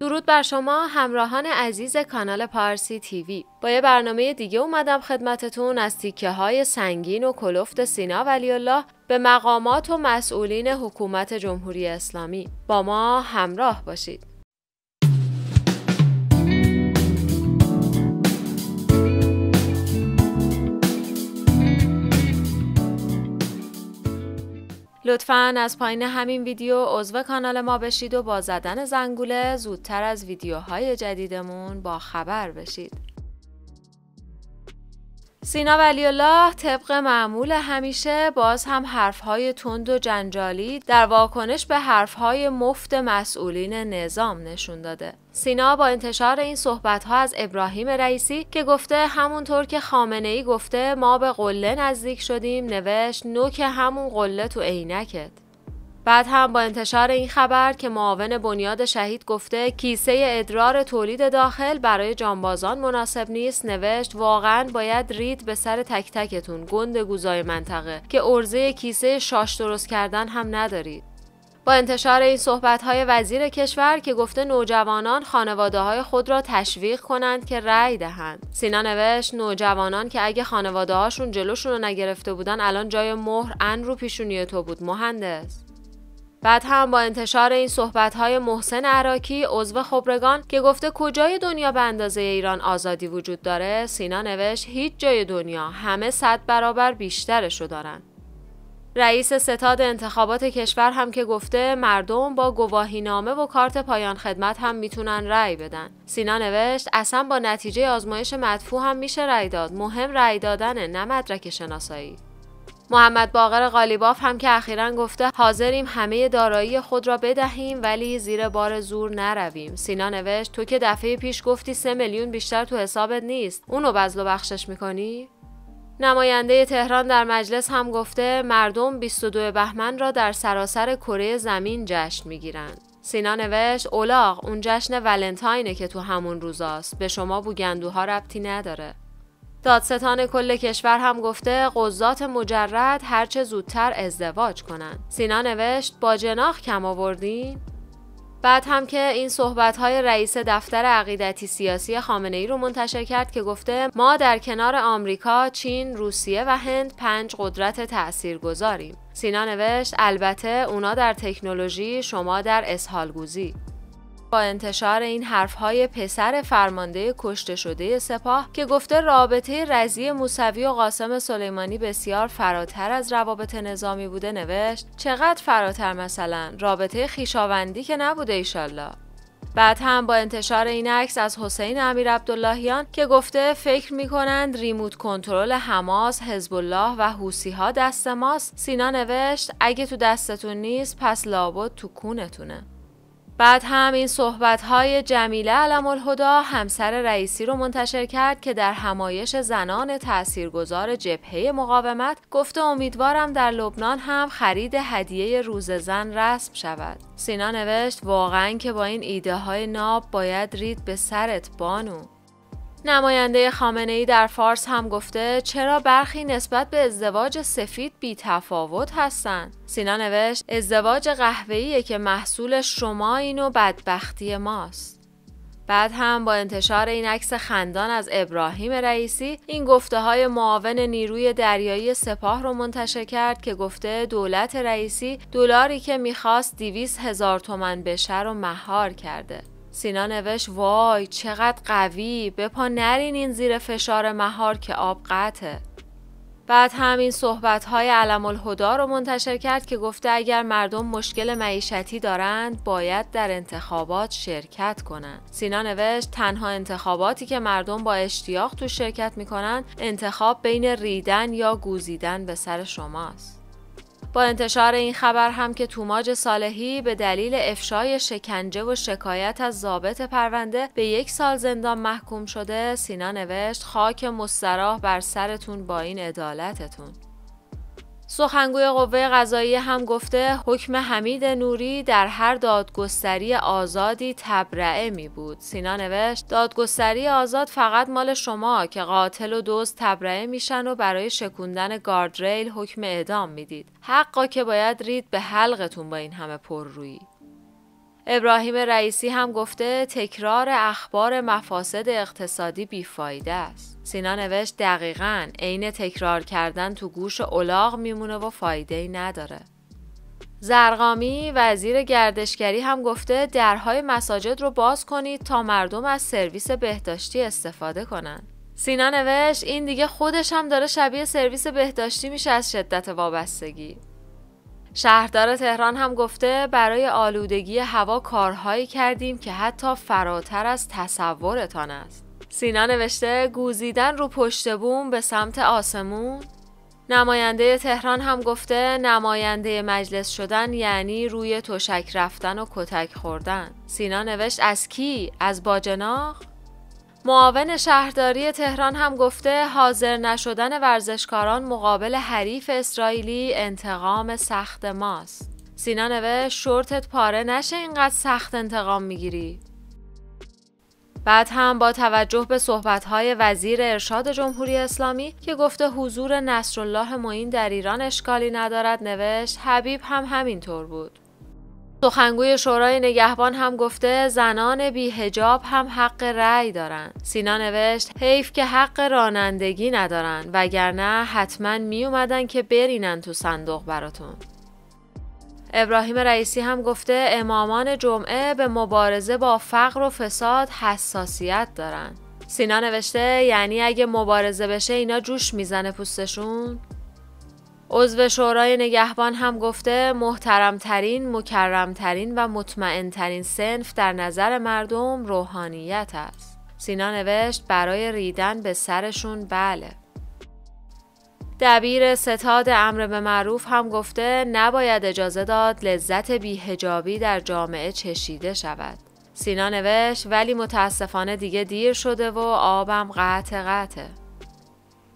درود بر شما همراهان عزیز کانال پارسی تیوی. با یه برنامه دیگه اومدم خدمتتون از تیکه های سنگین و کلفت سینا ولی الله به مقامات و مسئولین حکومت جمهوری اسلامی. با ما همراه باشید. لطفا از پایین همین ویدیو عضو کانال ما بشید و با زدن زنگوله زودتر از ویدیوهای جدیدمون با خبر بشید. سینا ولی الله طبق معمول همیشه باز هم حرفهای تند و جنجالی در واکنش به حرفهای مفت مسئولین نظام نشون داده. سینا با انتشار این صحبت ها از ابراهیم رئیسی که گفته همونطور که خامنه ای گفته ما به قله نزدیک شدیم نوشت نوک همون قله تو عینکت. بعد هم با انتشار این خبر که معاون بنیاد شهید گفته کیسه ادرار تولید داخل برای جانبازان مناسب نیست نوشت واقعا باید رید به سر تک تکتون گند گوزای منطقه که ارزه کیسه شاش درست کردن هم ندارید با انتشار این صحبت های وزیر کشور که گفته نوجوانان خانواده های خود را تشویق کنند که رأی دهند. سینا نوشت نوجوانان که اگه خانواده هاشون جلوشون رو نگرفته بودن الان جای مهر ان رو پیشونی تو بود مهندس. بعد هم با انتشار این صحبت های محسن عراکی عضو خبرگان که گفته کجای دنیا به اندازه ایران آزادی وجود داره سینا نوشت هیچ جای دنیا همه صد برابر بیشترشو دارن. رئیس ستاد انتخابات کشور هم که گفته مردم با گواهی نامه و کارت پایان خدمت هم می‌تونن رأی بدن. سینا نوشت اصلا با نتیجه آزمایش مدفوع هم میشه رأی داد. مهم رأی دادنه نه مدرک شناسایی. محمد باقر قالیباف هم که اخیرا گفته حاضریم همه دارایی خود را بدهیم ولی زیر بار زور نرویم سینا نوشت تو که دفعه پیش گفتی سه میلیون بیشتر تو حسابت نیست اونو بزل و بخشش می‌کنی نماینده تهران در مجلس هم گفته مردم 22 بهمن را در سراسر کره زمین جشن می‌گیرند سینا نوشت اولاغ اون جشن ولنتاینه که تو همون روزاست به شما بوگندوها ربطی نداره دادستان کل کشور هم گفته قضات مجرد هرچه زودتر ازدواج کنند. سینا نوشت با جناخ کم آوردین؟ بعد هم که این صحبت های رئیس دفتر عقیدتی سیاسی خامنه ای رو منتشر کرد که گفته ما در کنار آمریکا، چین، روسیه و هند پنج قدرت تأثیر گذاریم. سینا نوشت البته اونا در تکنولوژی شما در اسهالگوزی. با انتشار این حرفهای پسر فرمانده کشته شده سپاه که گفته رابطه رزی موسوی و قاسم سلیمانی بسیار فراتر از روابط نظامی بوده نوشت چقدر فراتر مثلا؟ رابطه خیشاوندی که نبوده ایشالله. بعد هم با انتشار این عکس از حسین امیر عبداللهیان که گفته فکر می کنند ریموت کنترل حماس، حزب الله و حوسی ها دست ماست سینا نوشت اگه تو دستتون نیست پس لابد تو کونتونه. بعد هم این صحبت های جمیله علم الهدا همسر رئیسی رو منتشر کرد که در همایش زنان تاثیرگذار جبهه مقاومت گفته امیدوارم در لبنان هم خرید هدیه روز زن رسم شود. سینا نوشت واقعا که با این ایده های ناب باید رید به سرت بانو. نماینده خامنه ای در فارس هم گفته چرا برخی نسبت به ازدواج سفید بی تفاوت هستند. سینا نوشت ازدواج قهوه‌ایه که محصول شما این و بدبختی ماست. بعد هم با انتشار این عکس خندان از ابراهیم رئیسی این گفته های معاون نیروی دریایی سپاه رو منتشر کرد که گفته دولت رئیسی دلاری که می‌خواست دیویس هزار تومن بشه رو مهار کرده. سینا نوشت وای چقدر قوی بپا نرینین زیر فشار مهار که آب قطعه بعد همین صحبت های علم الهدا رو منتشر کرد که گفته اگر مردم مشکل معیشتی دارند باید در انتخابات شرکت کنند. سینا نوشت تنها انتخاباتی که مردم با اشتیاق تو شرکت می‌کنند انتخاب بین ریدن یا گوزیدن به سر شماست. با انتشار این خبر هم که توماج صالحی به دلیل افشای شکنجه و شکایت از ضابط پرونده به یک سال زندان محکوم شده سینا نوشت خاک مستراح بر سرتون با این عدالتتون. سخنگوی قوه قضاییه هم گفته حکم حمید نوری در هر دادگستری آزادی تبرعه می بود. سینا نوشت دادگستری آزاد فقط مال شما که قاتل و دوست تبرعه میشن و برای شکوندن گاردریل حکم اعدام می‌دید. حقا که باید رید به حلقتون با این همه پر روی. ابراهیم رئیسی هم گفته تکرار اخبار مفاسد اقتصادی بیفایده است. سینا نوشت دقیقا عین تکرار کردن تو گوش اولاغ میمونه و فایده ای نداره. زرقامی وزیر گردشگری هم گفته درهای مساجد رو باز کنید تا مردم از سرویس بهداشتی استفاده کنند. سینا نوشت این دیگه خودش هم داره شبیه سرویس بهداشتی میشه از شدت وابستگی. شهردار تهران هم گفته برای آلودگی هوا کارهایی کردیم که حتی فراتر از تصورتان است. سینا نوشته گوزیدن رو پشت بوم به سمت آسمون نماینده تهران هم گفته نماینده مجلس شدن یعنی روی تشک رفتن و کتک خوردن. سینا نوشت از کی؟ از باجناق؟ معاون شهرداری تهران هم گفته حاضر نشدن ورزشکاران مقابل حریف اسرائیلی انتقام سخت ماست. سینا نوشت شورتت پاره نشه اینقدر سخت انتقام می‌گیری. بعد هم با توجه به صحبت‌های وزیر ارشاد جمهوری اسلامی که گفته حضور نصرالله معین در ایران اشکالی ندارد نوشت حبیب هم همینطور بود. سخنگوی شورای نگهبان هم گفته زنان بی هجاب هم حق رأی دارند. سینا نوشت حیف که حق رانندگی ندارن وگرنه حتما می اومدن که برینن تو صندوق براتون. ابراهیم رئیسی هم گفته امامان جمعه به مبارزه با فقر و فساد حساسیت دارن. سینا نوشته یعنی اگه مبارزه بشه اینا جوش می‌زنه پوستشون؟ عضو شورای نگهبان هم گفته محترمترین، مکرمترین و مطمئنترین سنف در نظر مردم روحانیت است. سینا نوشت برای ریدن به سرشون بله. دبیر ستاد امر به معروف هم گفته نباید اجازه داد لذت بیهجابی در جامعه چشیده شود. سینا نوشت ولی متاسفانه دیگه دیر شده و آبم قطع قطعه.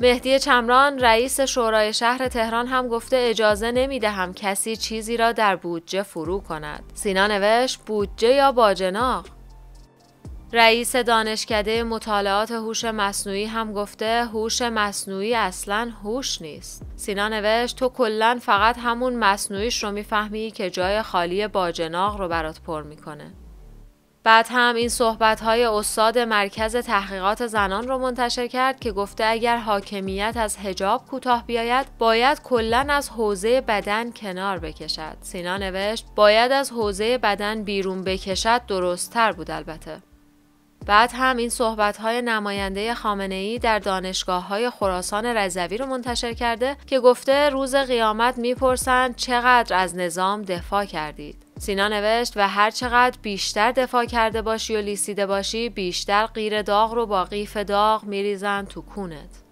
مهدی چمران رئیس شورای شهر تهران هم گفته اجازه نمی‌دهم کسی چیزی را در بودجه فرو کند. سینا نوشت بودجه یا باجناق؟ رئیس دانشکده مطالعات هوش مصنوعی هم گفته هوش مصنوعی اصلا هوش نیست. سینا نوشت تو کلا فقط همون مصنوعیش رو می‌فهمی که جای خالی باجناق رو برات پر می‌کنه. بعد هم این صحبت های استاد مرکز تحقیقات زنان رو منتشر کرد که گفته اگر حاکمیت از هجاب کوتاه بیاید باید کلا از حوزه بدن کنار بکشد. سینا نوشت باید از حوزه بدن بیرون بکشد درستتر بود البته. بعد هم این صحبت های نماینده خامنه ای در دانشگاه های خراسان رضوی رو منتشر کرده که گفته روز قیامت می‌پرسند چقدر از نظام دفاع کردید. سینا نوشت و هر چقدر بیشتر دفاع کرده باشی و لیسیده باشی بیشتر قیر داغ رو با قیف داغ میریزن تو کونت.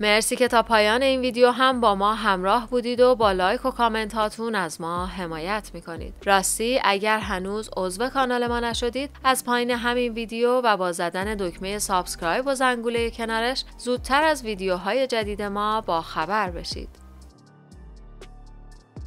مرسی که تا پایان این ویدیو هم با ما همراه بودید و با لایک و کامنت هاتون از ما حمایت می‌کنید. راستی اگر هنوز عضو کانال ما نشدید از پایین همین ویدیو و با زدن دکمه subscribe و زنگوله کنارش زودتر از ویدیوهای جدید ما با خبر بشید.